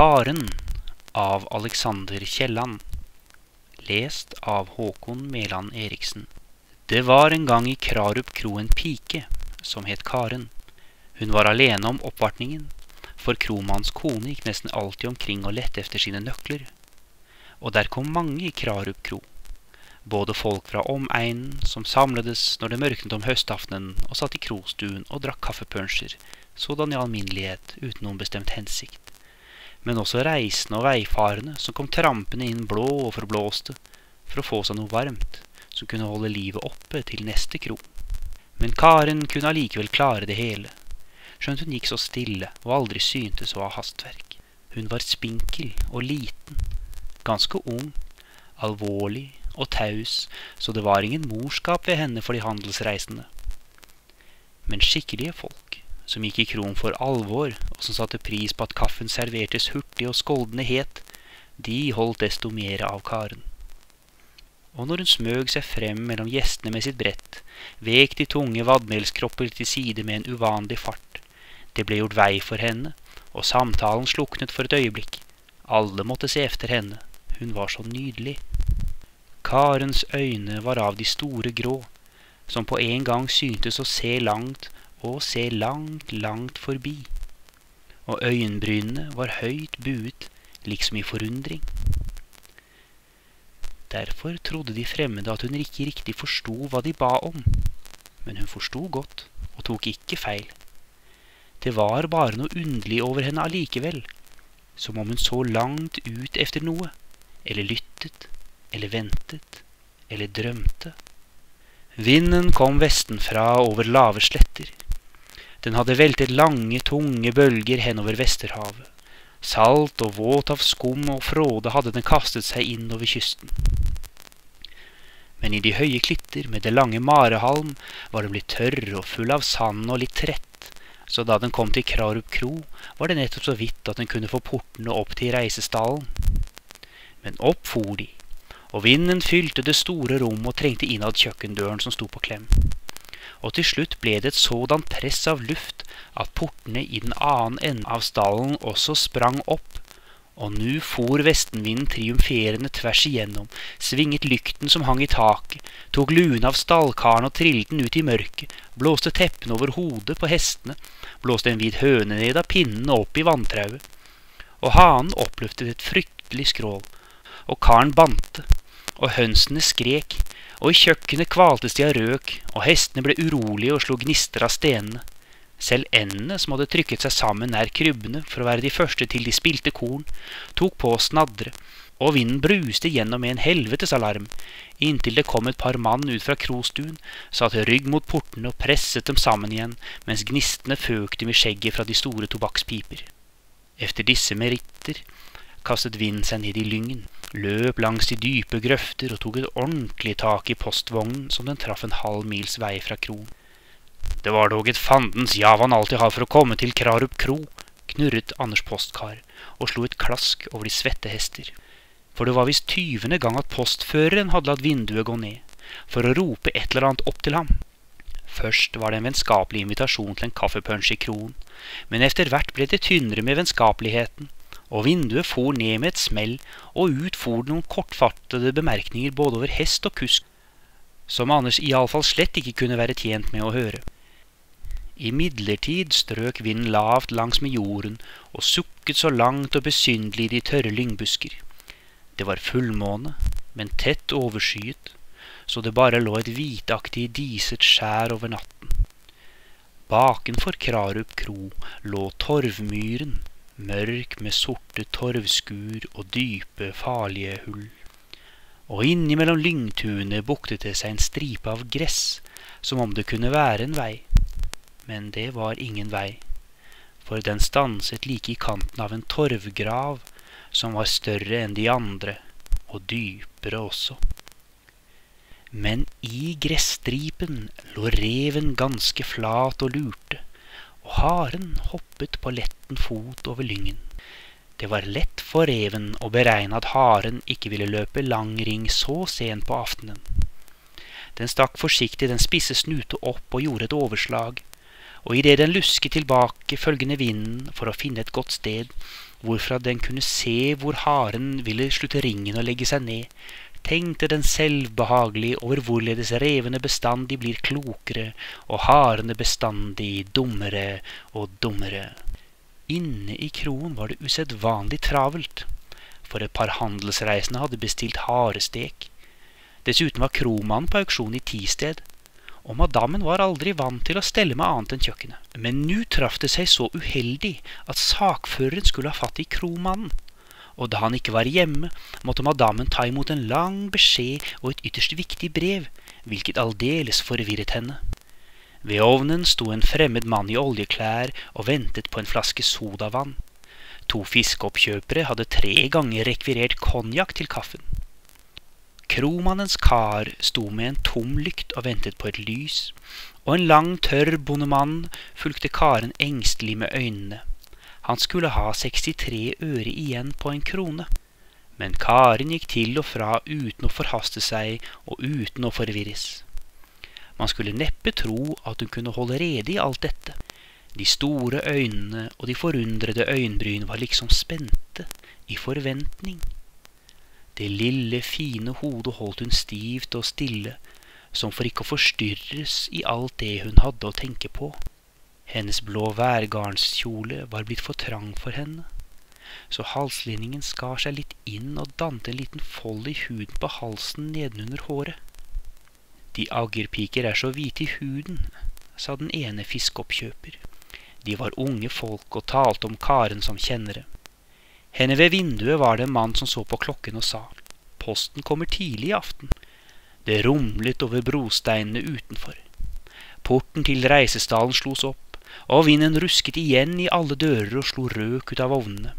Karen av Alexander Kielland. Lest av Håkon Mæland Eriksen. Det var en gang i Krarup kro en pike som het Karen. Hun var alene om oppvartningen, for kromanns kone gikk nesten alltid omkring og lette efter sine nøkler. Og der kom mange i Krarup kro, både folk fra omegnen som samledes når det mørknet om høstaftenen og satt i krostuen og drakk kaffepunsjer, sådan i alminnelighet uten noen bestemt hensikt men også reisende og veifarende som kom trampende inn blå og forblåste for å få seg noe varmt som kunne holde livet oppe til neste kro. Men Karen kunne allikevel klare det hele, skjønt hun gikk så stille og aldri syntes å ha hastverk. Hun var spinkel og liten, ganske ung, alvorlig og taus, så det var ingen morskap ved henne for de handelsreisende. Men skikkelige folk som gikk i kron for alvor, og som satte pris på at kaffen servertes hurtig og skoldende het, de holdt desto mere av Karen. Og når hun smøg seg frem mellom gjestene med sitt brett, vek de tunge vadmelskropper til side med en uvanlig fart. Det ble gjort vei for henne, og samtalen sluknet for et øyeblikk. Alle måtte se efter henne, hun var så nydelig. Karens øyne var av de store grå, som på en gang syntes å se langt og se langt, langt forbi, og øyenbrynene var høyt buet, liksom i forundring. Derfor trodde de fremmede at hun ikke riktig forsto hva de ba om, men hun forsto godt og tok ikke feil. Det var bare noe underlig over henne allikevel, som om hun så langt ut efter noe, eller lyttet, eller ventet, eller drømte. Vinden kom vestenfra over lave sletter. Den hadde veltet lange, tunge bølger henover Vesterhavet. Salt og våt av skum og fråde hadde den kastet seg inn over kysten. Men i de høye klitter med det lange marehalm var den blitt tørr og full av sand og litt trett, så da den kom til Krarup kro, var det nettopp så vidt at den kunne få portene opp til reisestallen. Men opp for de, og vinden fylte det store rom og trengte innad kjøkkendøren som sto på klem og til slutt ble det et sådan press av luft at portene i den annen enden av stallen også sprang opp, og nu for vestenvinden triumferende tvers igjennom, svinget lykten som hang i taket, tok luen av stallkaren og trillet den ut i mørket, blåste teppene over hodet på hestene, blåste en hvit høne ned av pinnene opp i vanntrauet. Og hanen oppløftet et fryktelig skrål, og karen bante, og hønsene skrek, og i kjøkkenet kvaltes de av røk, og hestene ble urolige og slo gnister av stenene. Selv endene, som hadde trykket seg sammen nær krybbene for å være de første til de spilte korn, tok på å snadre, og vinden bruste gjennom med en helvetes alarm, inntil det kom et par mann ut fra krostuen, satt rygg mot portene og presset dem sammen igjen, mens gnistene føk dem i skjegget fra de store tobakkspiper. Efter disse meritter kastet vinden seg ned i lyngen, løp langs de dype grøfter og tok et ordentlig tak i postvognen som den traff en halv mils vei fra kroen. Det var dog et fandens jav han alltid har for å komme til Krarup kro, knurret Anders postkar og slo et klask over de svette hester. For det var visst tyvende gang at postføreren hadde latt vinduet gå ned, for å rope et eller annet opp til ham. Først var det en vennskapelig invitasjon til en kaffepunch i kroen, men etter hvert ble det tynnere med vennskapeligheten, og vinduet for ned med et smell, og ut for noen kortfattede bemerkninger både over hest og kusk, som Anders iallfall slett ikke kunne være tjent med å høre. Imidlertid strøk vinden lavt langs med jorden og sukket så langt og besynderlig i de tørre lyngbusker. Det var fullmåne, men tett overskyet, så det bare lå et hvitaktig diset skjær over natten. Bakenfor Krarup kro lå Torvmyren, mørk med sorte torvskur og dype, farlige hull. Og innimellom lyngtunet buktet det seg en stripe av gress, som om det kunne være en vei. Men det var ingen vei, for den stanset like i kanten av en torvgrav, som var større enn de andre, og dypere også. Men i gresstripen lå reven ganske flat og lurte, og haren hoppet på letten fot over lyngen. Det var lett for reven å beregne at haren ikke ville løpe lang ring så sent på aftenen. Den stakk forsiktig den spisse snute opp og gjorde et overslag, og idet den lusket tilbake følgende vinden for å finne et godt sted, hvorfra den kunne se hvor haren ville slutte ringen og legge seg ned, tenkte den selvbehagelig over hvorledes revene bestandig blir klokere og harene bestandig dummere og dummere. Inne i kroen var det usedvanlig travelt, for et par handelsreisende hadde bestilt harestek. Dessuten var kromannen på auksjon i Tisted, og madammen var aldri vant til å stelle med annet enn kjøkkenet. Men nå traff det seg så uheldig at sakføreren skulle ha fatt i kromannen, og da han ikke var hjemme, måtte madammen ta imot en lang beskjed og et ytterst viktig brev, hvilket aldeles forvirret henne. Ved ovnen sto en fremmed mann i oljeklær og ventet på en flaske sodavann. To fiskeoppkjøpere hadde tre ganger rekvirert konjakk til kaffen. Kromannens kar sto med en tom lykt og ventet på et lys, og en lang, tørr bondemann fulgte karen engstelig med øynene. Han skulle ha 63 øre igjen på en krone. Men karen gikk til og fra uten å forhaste seg og uten å forvirres. Man skulle neppe tro at hun kunne holde rede i alt dette. De store øynene og de forundrede øyenbryn var liksom spente i forventning. Det lille, fine hodet holdt hun stivt og stille, som for ikke å forstyrres i alt det hun hadde å tenke på. Hennes blå værgarnskjole var blitt for trang for henne, så halslinningen skar seg litt inn og dannet en liten fold i huden på halsen nedenunder håret. De aggerpiker er så hvite i huden, sa den ene fiskeoppkjøper. De var unge folk og talte om karen som kjennere. Henne ved vinduet var det en mann som så på klokken og sa Posten kommer tidlig i aften. Det rumlet over brosteinene utenfor. Porten til reisestallen slos opp, og vinden rusket igjen i alle dører og slo røk ut av ovnene.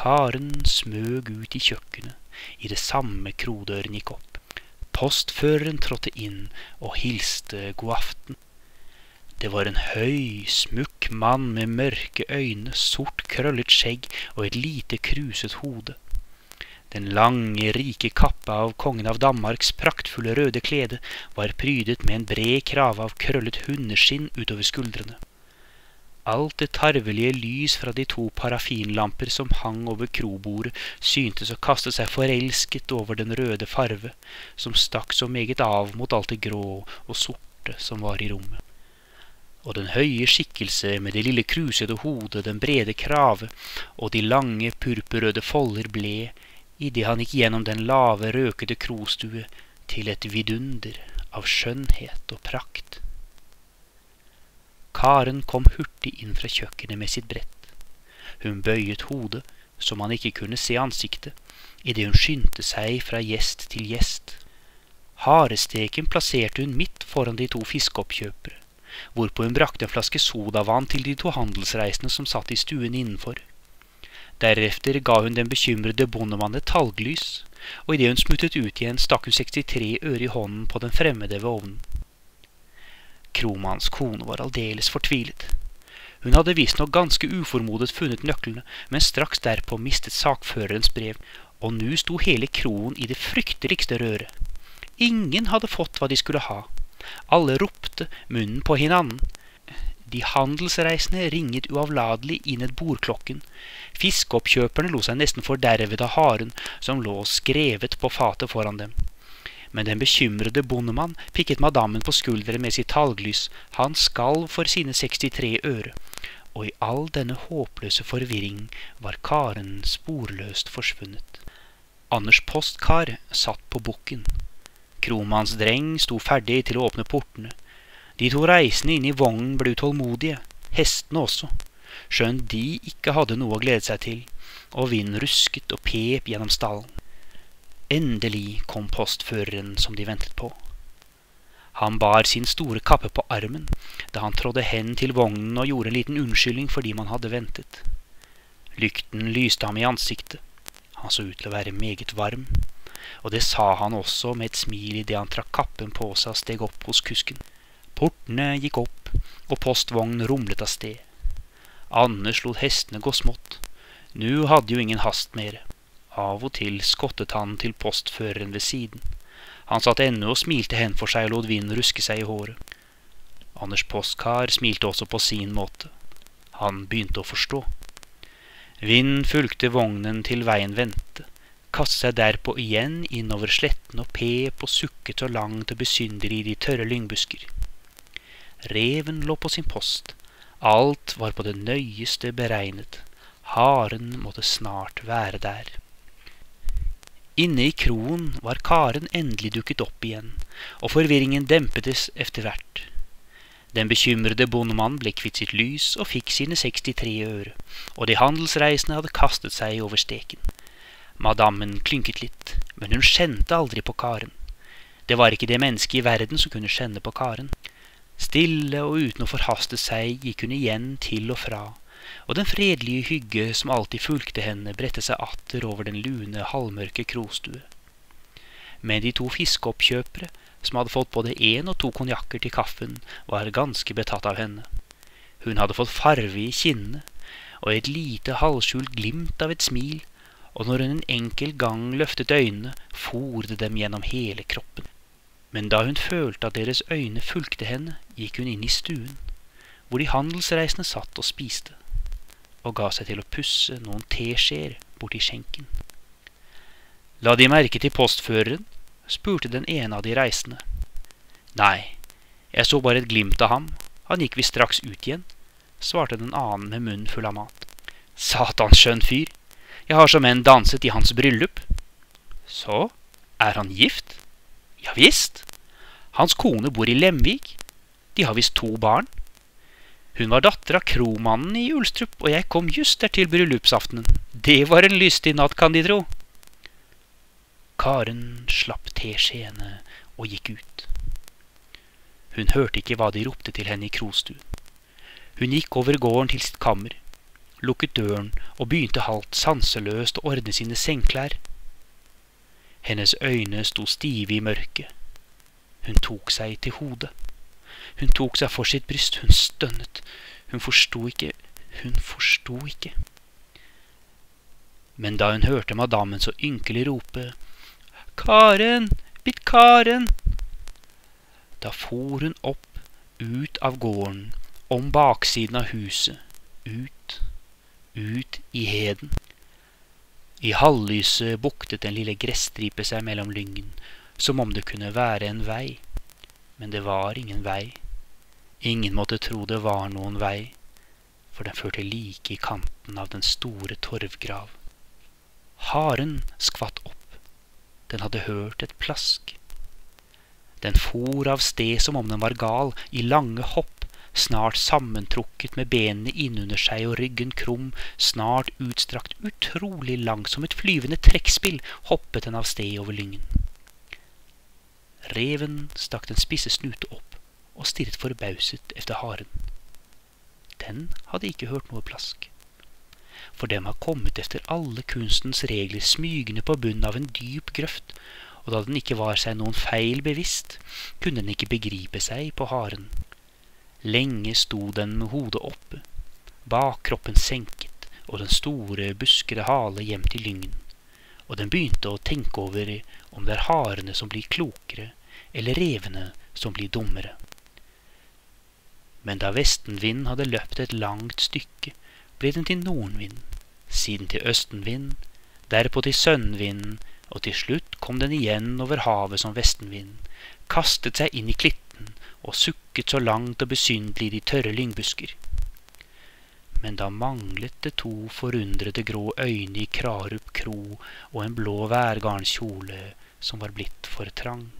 Karen smøg ut i kjøkkenet i det samme krodøren gikk opp. Postføreren trådte inn og hilste god aften. Det var en høy, smukk mann med mørke øyne, sort, krøllet skjegg og et lite kruset hode. Den lange, rike kappa av kongen av Danmarks praktfulle røde klede var prydet med en bred krave av krøllet hundeskinn utover skuldrene. Alt det tarvelige lys fra de to parafinlamper som hang over krobordet, syntes å kaste seg forelsket over den røde farve, som stakk så meget av mot alt det grå og sorte som var i rommet og den høye skikkelse med det lille krusede hodet, den brede krave og de lange purpurrøde folder ble, idet han gikk gjennom den lave, røkete krostue, til et vidunder av skjønnhet og prakt. Karen kom hurtig inn fra kjøkkenet med sitt brett. Hun bøyet hodet, så man ikke kunne se ansiktet, idet hun skyndte seg fra gjest til gjest. Haresteken plasserte hun midt foran de to fiskeoppkjøpere hvorpå hun brakte en flaske sodavann til de to handelsreisende som satt i stuen innenfor. Deretter ga hun den bekymrede bondemannen et talglys, og idet hun smuttet ut igjen, stakk hun 63 øre i hånden på den fremmede ved ovnen. Kromanns kone var aldeles fortvilet. Hun hadde visstnok ganske uformodet funnet nøklene, men straks derpå mistet sakførerens brev, og nå sto hele kroen i det frykteligste røret. Ingen hadde fått hva de skulle ha, alle ropte munnen på hinanden. De handelsreisende ringet uavlatelig inn et bordklokken. Fiskeoppkjøperne lo seg nesten fordervet av haren som lå skrevet på fatet foran dem. Men den bekymrede bondemann pikket madammen på skulderen med sitt talglys. Han skalv for sine 63 øre. Og i all denne håpløse forvirring var karen sporløst forsvunnet. Anders postkar satt på bukken. Kromannsdreng sto ferdig til å åpne portene. De to reisende inn i vognen ble utålmodige, hestene også, skjønt de ikke hadde noe å glede seg til, og vinden rusket og pep gjennom stallen. Endelig kom postføreren som de ventet på. Han bar sin store kappe på armen da han trådde hen til vognen og gjorde en liten unnskyldning fordi man hadde ventet. Lykten lyste ham i ansiktet. Han så ut til å være meget varm og det sa han også med et smil idet han trakk kappen på seg og steg opp hos kusken. Portene gikk opp, og postvognen rumlet av sted. Anders lot hestene gå smått. Nu hadde jo ingen hast mere. Av og til skottet han til postføreren ved siden. Han satt ennå og smilte hen for seg og lot vinden ruske seg i håret. Anders Postkar smilte også på sin måte. Han begynte å forstå. Vinden fulgte vognen til veien vendte, kastet seg derpå igjen innover sletten og pep og sukket så langt og besynderlig i de tørre lyngbusker. Reven lå på sin post, alt var på det nøyeste beregnet, haren måtte snart være der. Inne i kroen var Karen endelig dukket opp igjen, og forvirringen dempetes efter hvert. Den bekymrede bondemann ble kvitt sitt lys og fikk sine 63 øre, og de handelsreisende hadde kastet seg over steken. Madammen klynket litt, men hun skjente aldri på Karen. Det var ikke det mennesket i verden som kunne skjenne på Karen. Stille og uten å forhaste seg gikk hun igjen til og fra, og den fredelige hygge som alltid fulgte henne, bredte seg atter over den lune, halvmørke krostue. Men de to fiskeoppkjøpere som hadde fått både én og to konjakker til kaffen, var ganske betatt av henne. Hun hadde fått farve i kinnene og et lite halvskjult glimt av et smil, og når hun en enkel gang løftet øynene, for dem gjennom hele kroppen. Men da hun følte at deres øyne fulgte henne, gikk hun inn i stuen, hvor de handelsreisende satt og spiste, og ga seg til å pusse noen teskjeer borti skjenken. La de merke til postføreren, spurte den ene av de reisende. Nei, jeg så bare et glimt av ham, han gikk visst straks ut igjen, svarte den annen med munnen full av mat. Satans skjønn fyr, jeg har som en danset i hans bryllup. Så, er han gift? Ja visst. Hans kone bor i Lemvik, de har visst to barn. Hun var datter av kromannen i Ulstrup, og jeg kom just der til bryllupsaftenen. Det var en lystig natt, kan De tro. Karen slapp teskjeene og gikk ut. Hun hørte ikke hva de ropte til henne i krostuen. Hun gikk over gården til sitt kammer, lukket døren og begynte halvt sanseløst å ordne sine sengklær. Hennes øyne sto stive i mørket. Hun tok seg til hodet. Hun tok seg for sitt bryst, hun stønnet. Hun forsto ikke, hun forsto ikke. Men da hun hørte madammen så ynkelig rope Karen, bitt Karen! Da for hun opp, ut av gården, om baksiden av huset, ut, ut i heden. I halvlyset buktet en lille gresstripe seg mellom lyngen, som om det kunne være en vei. Men det var ingen vei. Ingen måtte tro det var noen vei, for den førte like i kanten av den store torvgrav. Haren skvatt opp den hadde hørt et plask. Den for av sted som om den var gal, i lange hopp, snart sammentrukket med benene innunder seg og ryggen krum, snart utstrakt utrolig langt, som et flyvende trekkspill, hoppet den av sted over lyngen. Reven stakk den spisse snute opp og stirret forbauset efter haren. Den hadde ikke hørt noe plask for dem har kommet etter alle kunstens regler smygende på bunnen av en dyp grøft, og da den ikke var seg noen feil bevisst, kunne den ikke begripe seg på haren. Lenge sto den med hodet oppe, bakkroppen senket og den store, buskede hale gjemt i lyngen, og den begynte å tenke over om det er harene som blir klokere, eller revene som blir dummere. Men da vestenvinden hadde løpt et langt stykke, ble den til nordenvinden, siden til østenvinden, derpå til sønnvinden, og til slutt kom den igjen over havet som vestenvinden, kastet seg inn i klitten og sukket så langt og besynderlig de tørre lyngbusker. Men da manglet det to forundrede grå øyne i Krarup kro og en blå værgarnskjole som var blitt for trang.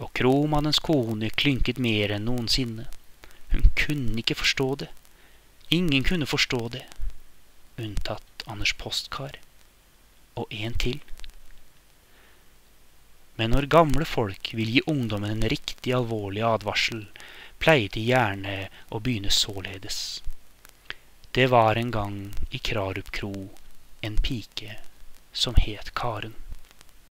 Og kromannens kone klynket mer enn noensinne. Kunne ikke forstå det. Ingen kunne forstå det, unntatt Anders Postkar og en til. Men når gamle folk vil gi ungdommen en riktig alvorlig advarsel, pleier de gjerne å begynne således. Det var en gang i Krarup kro en pike som het Karen.